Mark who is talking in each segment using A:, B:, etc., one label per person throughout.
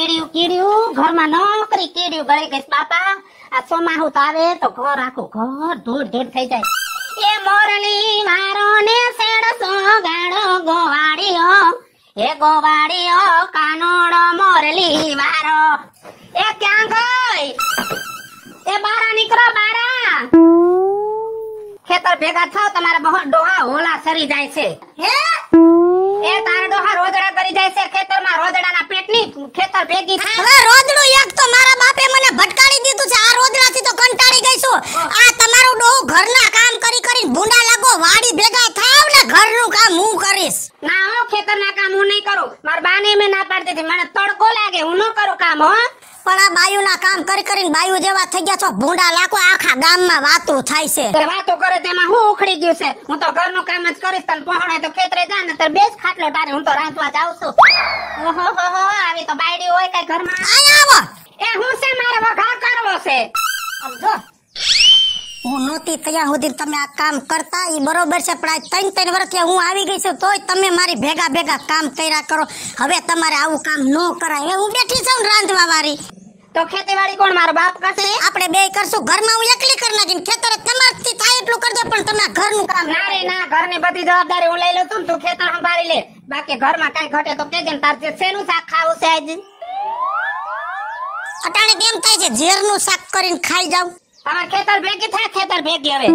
A: કીડ્યું કીડ્યું, ઘરમાં નોકરી કીડ્યું, ગળી ગઈ બાપા. આ ચોમાહું તો આવે તો ઘર, આખું ઘર ધૂળ ધૂળ થઈ જાય. એ મોરલી મારો ને સેડસો ગાડો ગોવાળીઓ એ ગોવાળીઓ કાનોડો મોરલી મારો એ ક્યાં ગઈ? એ બારા નીકળો બારા. ખેતર ભેગા થાવ, તમારા બહુ ડોહા હોલા સરી જાય છે. હે? એ તારડો હા રોદડા કરી જાય છે ખેતરમાં રોદડાના પેટની ખેતર ભેગી
B: હવે રોદડું એક તો મારા બાપે મને ભટકાડી દીધું છે આ રોદડાથી તો કંટાળી ગઈ છું. આ તમારું ડોહું ઘરના કામ કરી કરી ભૂંડા લાગો વાડી ભેગા થાવ ને ઘરનું કામ હું કરીશ.
A: ના હો ખેતરના કામ હું નહીં કરું. મારા બાને મેં ના પાડતી હતી મને તડકો લાગે હું ન કરું કામ હો.
B: પણ આ બાયુના કામ કરી કરીને બાયુ જેવા થઈ ગયા છો. ભૂંડા લાખો આખા ગામમાં વાતો થાય છે.
A: તે વાતો કરે તેમાં હું ઉખડી ગયું છે? હું તો ઘરનું કામ જ કરીશ તને પહોંચે તો ખેતરે જા ને તારે બે ખાટલે તારે હું તો રાંધવા જાઉં છું. ઓહો હો હો આવી તો બાયડી હોય કઈ ઘરમાં.
B: અહીંયા આવો.
A: એ હું છે મારે વઘાર કરવો છે?
B: સમજો હું નહોતી ત્યાં સુધી તમે આ કામ કરતા એ બરોબર છે પણ આ ત્રણ ત્રણ વર્ષથી હું આવી ગઈ છું તોય તમે મારી ભેગા ભેગા કામ કર્યા કરો. હવે તમારે આવું કામ ન કરાય. હું બેઠી છું ને રાંધવા વાળી.
A: તો ખેતીવાડી કોણ મારો બાપ કરશે?
B: આપણે બે કરશું. ઘરમાં હું એકલી કરી નાખીને ખેતર તમારથી થાય એટલું કરજો પણ તમે ઘરનું કામ
A: ના રે ના ઘરની બધી જવાબદારી હું લઈ લઉં છું તું ખેતર સંભાળી લે. બાકી ઘરમાં કઈ ઘટે તો કેજે ને તાર જે શેનું શાક ખાવું છે આજે.
B: અટાણે કેમ થાય છે? ઝેરનું શાક કરીને ખાઈ જાવ
A: તમારે ખેતર ભેગી થાય ખેતર ભેગી હવે.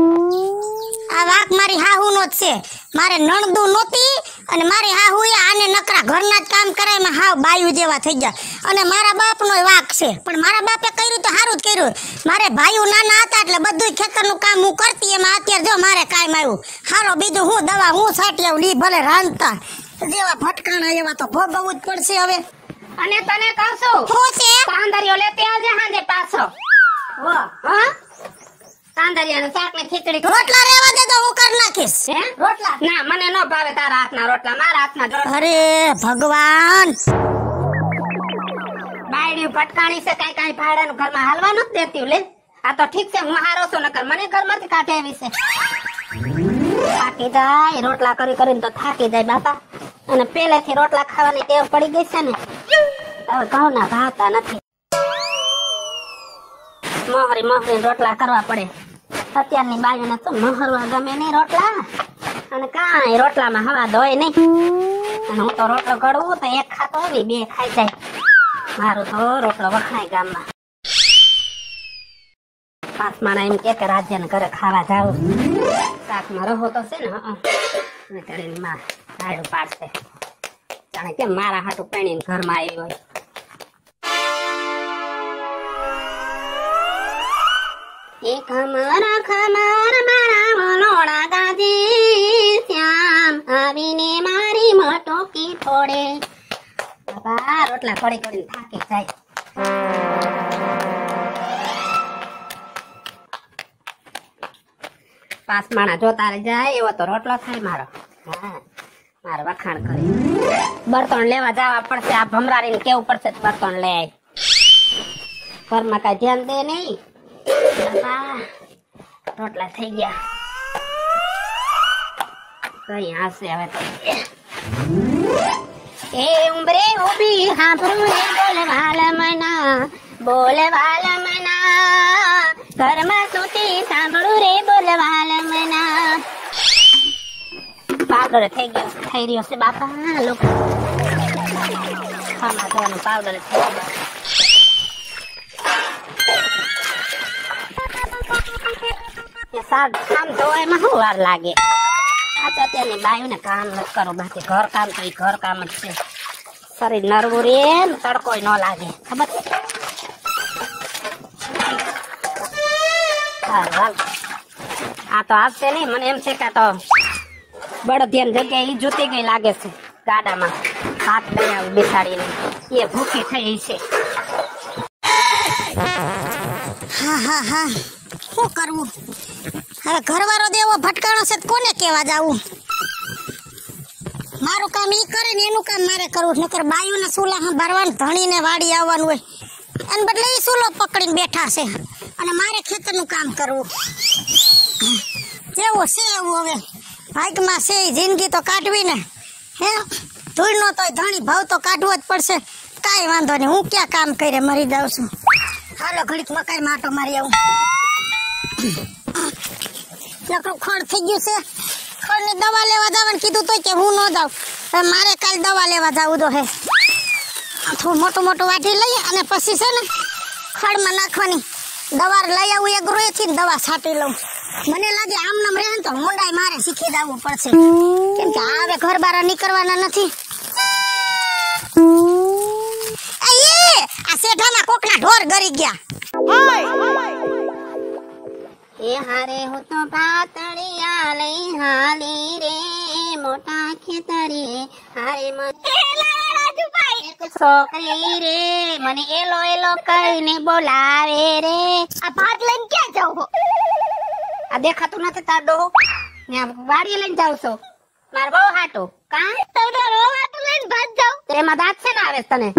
B: આ વાક મારી હાહુનો જ છે. મારે નણદું નોતી અને મારી હાહુ આને નકરા ઘરના જ કામ કરાયમાં હાવ બાયુ જેવા થઈ ગયા. અને મારા બાપનો વાક છે. પણ મારા બાપે કર્યું તો સારું જ કર્યું. મારે ભાઈઓ નાના હતા એટલે બધું ખેતરનું કામ હું કરતી એમાં અત્યારે જો મારે કામ આવ્યું. હારો બીજું હું દવા હું છાંટી આવું લી ભલે રાંધતા. જેવા ફટકાણા એવા તો ભોગવવું જ પડશે હવે.
A: અને તને કહું છું
B: શું છે?
A: તાંદરીઓ લેતી આવજે હાંજે પાછો. હા. તાંદરિયાનું શાક ને ખીચડી
B: રોટલા રેવા દે તો હું કરી નાખીશ.
A: હે? રોટલા? ના મને ન ભાવે તારા હાથના રોટલા મારા હાથના
B: અરે ભગવાન!
A: બાયડી ભટકાણી છે કઈ કઈ ભાડાનું ઘરમાં હાલવા જ દેતી લે. આ તો ઠીક છે હું હારો છું નકર મને ઘરમાંથી કાઢે એવી છે. થાકી જાય રોટલા કરી કરીને તો થાકી જાય બાપા. અને પહેલેથી રોટલા ખાવાની ટેવ પડી ગઈ છે ને હવે ઘઉંના ભાતા નથી. મોહરી મોહરી રોટલા કરવા પડે. અત્યારની બાજુને તો મહરવા ગમે નહીં રોટલા. અને કાંઈ રોટલામાં હવા દોય નહીં. અને હું તો રોટલો ઘડવું તો એક ખાતો આવી બે ખાઈ જાય. મારું તો રોટલો વખણાય ગામમાં. પાંચ માણા એમ કે કે રાજ્યને ઘરે ખાવા જાવ શાકમાં રહો તો છે ને. નહીંતરમાં રાયડું પાડશે. જાણે કે મારા હાટું પાણી ઘરમાં આવી હોય. એ ખમર ખમર મારા વલોણા ગાજે શ્યામ આવીને મારી મટોકી ફોડે બાબા રોટલા થાકી જાય પાંચ માણા જોતા જાય એવો તો રોટલો થાય મારો હા મારે વખાણ કરી બર્તન લેવા જવા પડશે, આ ભમરારીને કેવું પડશે બર્તણ લે ઘરમાં કઈ ધ્યાન દે નહીં. રોટલા થઈ ગયા. કઈ હાસે હવે તો. એ ઉંબરે ઊભી હાંભળું રે બોલ વાલ મના બોલ વાલ મના. ઘરમાં સુતી સાંભળું રે બોલ વાલ મના. પાવડર થઈ ગયો. થઈ રહ્યો છે બાપા લોકો ખાવા ધોવાનું પાવડર થઈ ગયો. એ કામ કામ ધોવામાં શું વાર લાગે? આ તો અત્યારની બાયુને કામ નથી કરો બાકી ઘર કામ તો એ ઘર કામ જ છે. શરીર નરવું રે તડકો ન લાગે. ખબર. આ તો આવશે નહીં. મને એમ છે કે તો બળદિયાની જગ્યાએ એ જૂતી ગઈ લાગે છે, ગાડામાં. હાથ લઈ બેસાડીને. એ ભૂખી થઈ છે.
B: હા હા હા. શું કરવું? હવે ઘરવાળો દેવો ભટકાણો છે તો કોને કેવા જાવું? મારું કામ ઈ કરે ને એનું કામ મારે કરવું, નકર બાયુના સુલા ભરવાનું, ધણીને વાડી આવવાનું હોય. અને બદલે ઈ સુલો પકડીને બેઠા છે. અને મારે ખેતરનું કામ કરવું. જેવું છે એવું હવે. ભાગમાં છે જિંદગી તો કાઢવી ને. હે? ધૂળનો તોય ધણી ભાવ તો કાઢવો જ પડશે. કાંઈ વાંધો નહીં, હું ક્યાં કામ કરે, મરી જાઉં છું. હાલો, ઘડીક મકાઈ માટો મારી આવું. નકરું ખડ થઈ ગયું છે. ખડની દવા લેવા જવાનું કીધું તો કે હું ન જાઉં. મારે કાલ દવા લેવા જવું તો હે. થોડું મોટું મોટું વાટી લઈએ અને પછી છે ને ખડમાં નાખવાની. દવા લઈ આવું એક રોયથી દવા છાંટી લઉં. મને લાગે આમ નામ રહે તો મોંડાઈ મારે શીખી જવું પડશે. કેમ કે હવે ઘર બહાર નીકળવાના નથી. આ શેઠામાં કોકના ઢોર ગરી ગયા.
A: એ હારે હું તો પાતળિયા લઈ હાલી રે મોટા ખેતરે હારે મને એક છોકરી રે મને એલો એલો કહીને બોલાવે રે
B: આ ભાત લઈને ક્યાં જાવ
A: આ દેખાતું નથી તાર ડોહો ને આ વાડીએ લઈને જાવ છો માર બહુ હાટો કા
B: તમે રોવાટું લઈને ભાત જાવ
A: તો એમાં દાંત છે ને આવે છે તને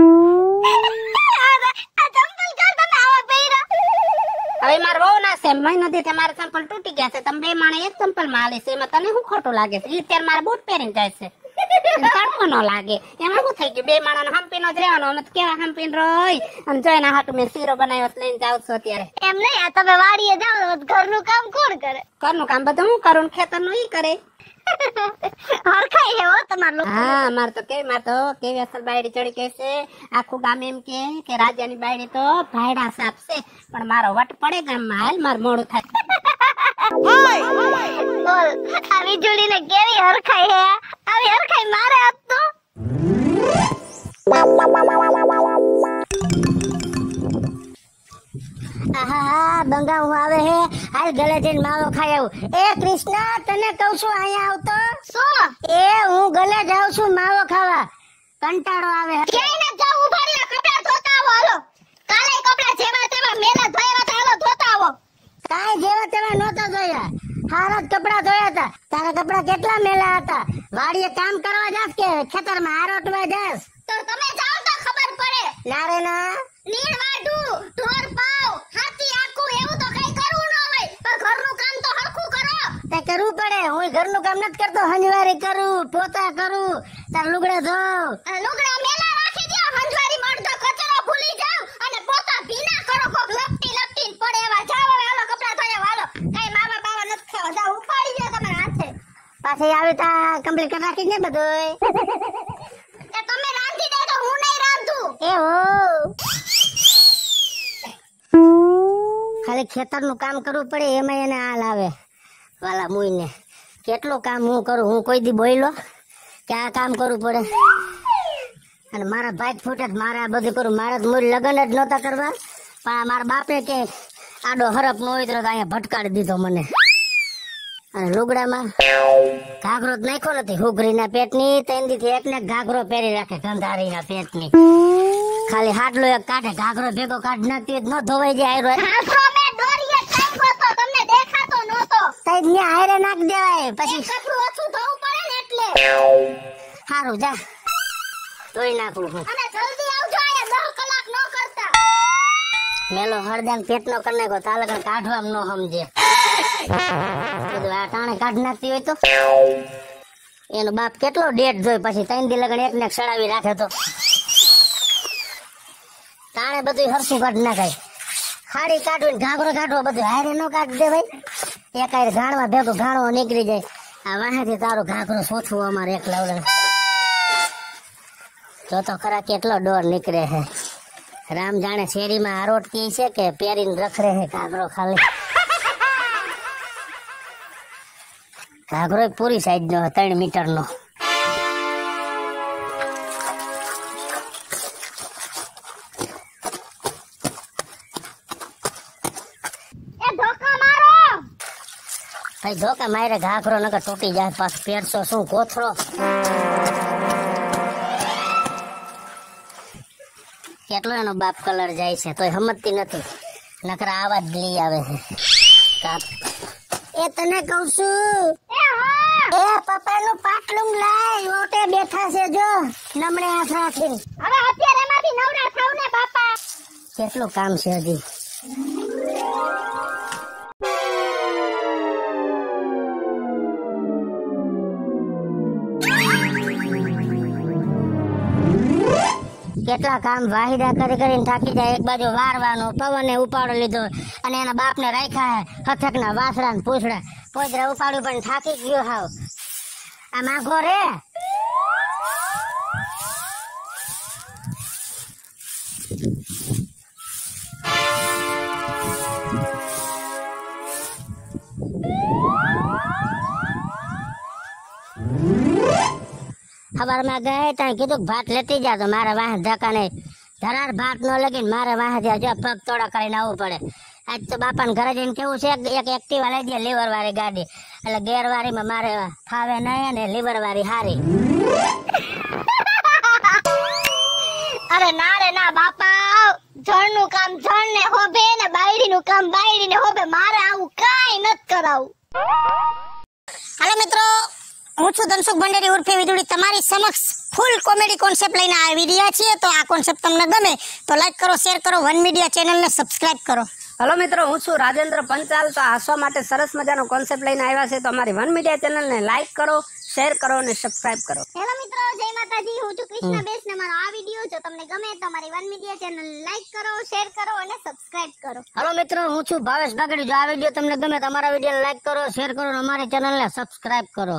A: હવે માર બહુ ના છે, મહિનો થી મારા ચંપલ તૂટી ગયા છે. તમે બે માણે એક ચંપલમાં આલે છે, એમાં તને શું ખોટું લાગે છે? એ અત્યારે મારા બૂટ પહેરીને જાય છે. તડકો ન લાગે. એમાં શું થઈ ગયું? બે માણસ હંપીનો જ રહેવાનો. અમે કેવા હંપીને રોય. અને જોઈને હાટું મેં શીરો બનાવ્યો લઈને જાઉં છું અત્યારે.
B: એમ નહીં તમે વાડીએ જાવ ઘરનું કામ કોણ કરે?
A: ઘરનું કામ બધું હું કરું ખેતરનું ઈ કરે.
B: હરખાઈ હે હો તમાર લોકો.
A: હા માર તો કેવી માર તો કેવી અસલ બાયડી ચડી કે છે. આખું ગામ એમ કે કે રાજાની બાયડી તો ભાયડા સાપ છે. પણ મારો વટ પડે ગામમાં. હાલ માર મોડું થાય.
B: બોલ આ કેવી હરખાઈ હે? આવી હરખાઈ મારે આજ તો આહા બંગાવ આવે હે હાલ ગલે જઈને માવો ખાઈ આવું એ કૃષ્ણ તને કહું છું અહીંયા આવતો શું એ હું ગલે જાઉં છું માવો ખાવા કંટાળો આવે ક્યાંય કપડા ધોતા આવો હાલો કાલે જેવા તેવા મેલા ધોયા હતા જ કપડા ધોયા હતા. તારા કપડા કેટલા મેલા હતા? વાડીએ કામ કરવા જાસ કે ખેતરમાં આરોટવા જાસ તો તમે જાઓ તો ખબર પડે. ના રે ના. નીણ વાઢું ઢોર પાવ હાથી આખું એવું તો કઈ કરવું ન હોય. પણ ઘરનું કામ તો હરખું કરો. તે કરવું પડે. હું ઘરનું કામ નથી કરતો. હંજવારી કરું પોતા કરું. તાર લુગડા ધોવ લુગડા મેલા રાખી દો હંજવારી મળતો કચરો ભૂલી જાવ અને પોતા ભીના કરો. કોક લપટી લપટી પડે એવા જાવ હવે હાલો કપડા ધોયા હાલો કઈ માવા બાવા નથી ખાવા જાવ ઉપાડી જાવ તમારા હાથે પાછી આવે તા કમ્પ્લીટ કરી રાખી ને બધું તમે રાંધી દે તો હું નહીં રાંધું. એ હો. ખાલી ખેતરનું કામ કરવું પડે એમાં એને હાલ આવે. વાલા મુઈને. કેટલું કામ હું કરું? હું કોઈ દી બોલ્યો કે આ કામ કરવું પડે? અને મારા ભાઈ ફૂટે મારે આ બધું કરું. મારે તો મૂળ લગ્ન જ નહોતા કરવા. પણ મારા બાપે કે આડો હરફ નો હોય તો અહીંયા ભટકાડી દીધો મને. અને લુગડામાં ઘાઘરો જ નાખ્યો નથી. હુગરીના પેટની તેનથી એક ને ઘાઘરો પહેરી રાખે ગંધારીના પેટની. ખાલી હાટલો એક કાઢે ઘાઘરો ભેગો કાઢ નાખતી ન ધોવાઈ જાય આયરો તઈ નાખ દેવાય. પછી કપડું ઓછું ધોવું પડે ને એટલે. સારું જા. ધોઈ નાખું હું. અને જલ્દી આવજો આયા 10 કલાક નો કરતા. મેલો હળદાન પેટનો કરી નાખો તાલગણ કાઢવામાં નો સમજે. કીધું આ કાઢ નાખતી હોય તો. એનો બાપ કેટલો ડેટ જોઈ પછી ત્રણ દી લગણ એક ને સડાવી રાખે તો. તાણે બધું હરસું કાઢ નાખાય. ખાડી કાઢવું ઘાઘરો કાઢવો બધું હારે નો કાઢ દે ભાઈ. એક હારે ઘાણમાં ભેગો ઘાણો નીકળી જાય. આ વાહેથી તારો ઘાઘરો સોથવું અમારે એક લવડે. જો તો ખરા કેટલો ડોર નીકળે છે રામ જાણે શેરીમાં આરોટતી છે કે પહેરીને રખડે છે ઘાઘરો ખાલી. ઘાઘરો પૂરી સાઈઝ નો ત્રણ મીટર નો. ભાઈ ધોકા મારે ઘાઘરો નગર તૂટી જાય પાછું પહેરશો શું કોથરો કેટલો એનો બાપ કલર જાય છે તોય સમજતી નથી. નકરા આવા જ લઈ આવે છે. એ તને કહું છું એ પપ્પા નું પાટલું લાય ઓટે બેઠા છે જો નમણે હાથ રાખીને. હવે અત્યારે એમાંથી નવરા થાવ ને, બાપા. કેટલું કામ છે હજી?
C: કેટલા કામ વાહિદા કરી કરીને થાકી જાય, એક બાજુ વારવાનો પવને ઉપાડો લીધો અને એના બાપને રાખ્યા હે, હથકના વાસડા ને પૂછડા. પોદરા ઉપાડ્યું પણ થાકી ગયો હાવ. આ માગો રે? ખબરમાં ગયે ત્યાં કીધું ભાત લેતી જાતો મારે વાહ ધક્કા નહીં. ધરાર ભાત ન લગીને મારે વાહ જ્યાં જો પગ તોડા કરીને આવવું પડે. આજ તો બાપાને ઘરે જઈને કેવું છે, એક એક્ટિવા લઈ દે લીવર વાળી ગાડી. એટલે ગેર વાળીમાં મારે ફાવે નહીં ને લીવર વાળી હારી.
D: અરે ના રે ના, બાપા. જળનું કામ જળ ને હોબે ને બાયડી નું કામ બાયડી ને હોબે મારે આવું કાઈ નથી કરાવું.
C: હાલો મિત્રો હું છું ધનસુખ ભંડેરી ઉર્ફે વિદુડી તમારી સમક્ષ ફૂલ કોમેડી કોન્સેપ્ટ લઈને આવી રહ્યા છીએ. તો આ કોન્સેપ્ટ તમને ગમે તો લાઈક કરો શેર કરો વન મીડિયા ચેનલને સબસ્ક્રાઇબ કરો.
A: હલો મિત્રો હું છું રાજેન્દ્ર પંચાલ. તો હસવા માટે સરસ મજાનો કોન્સેપ્ટ લઈને આવ્યા છે. તો અમારી વન મીડિયા ચેનલને લાઈક કરો શેર કરો અને સબસ્ક્રાઇબ કરો.
D: હેલો મિત્રો જય માતાજી. હું છું કૃષ્ણ બેસ ને મારો આ વિડિયો જો તમને ગમે તો અમારી વન મીડિયા ચેનલ લાઈક કરો શેર કરો અને સબસ્ક્રાઇબ કરો.
C: હાલો મિત્રો હું છું ભાવેશ બાગડી જો આ વીડિયો તમને ગમે તો અમારા વીડિયો લાઈક કરો શેર કરો અને અમારી ચેનલને સબસ્ક્રાઇબ કરો.